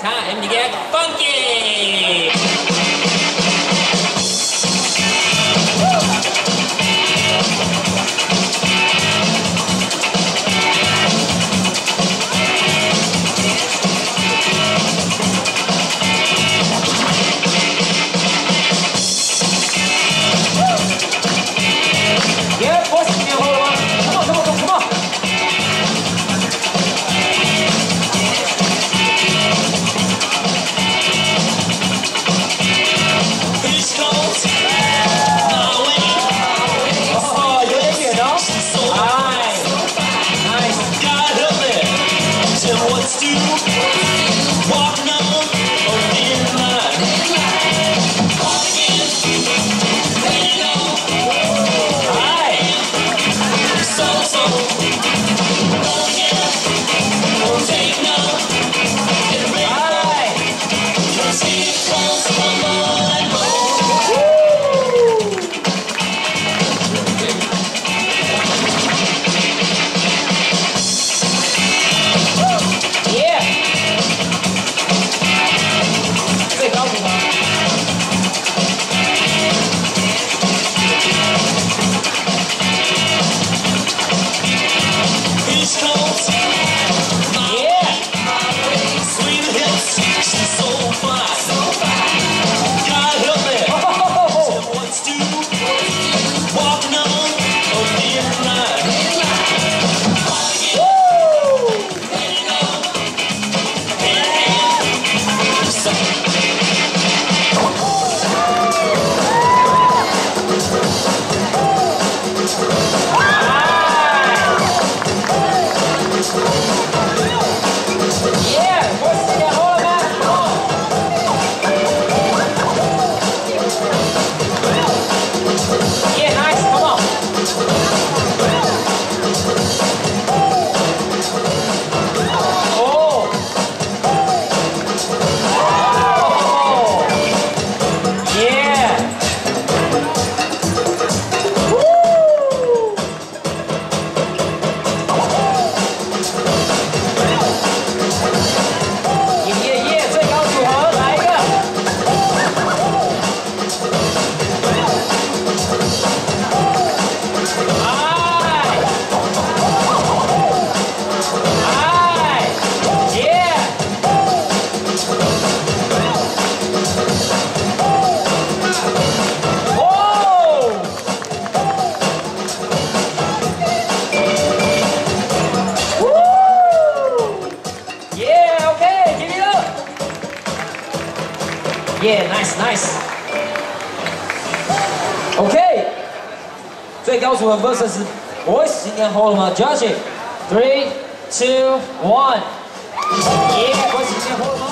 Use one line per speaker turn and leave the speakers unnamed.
time to get funky!
Yeah,
what's your?
Yeah, okay, give it up. Yeah, nice, nice. Okay，最高组合 versus 我十年后了吗？Judge，three, two, one。Yeah，我十年后了吗？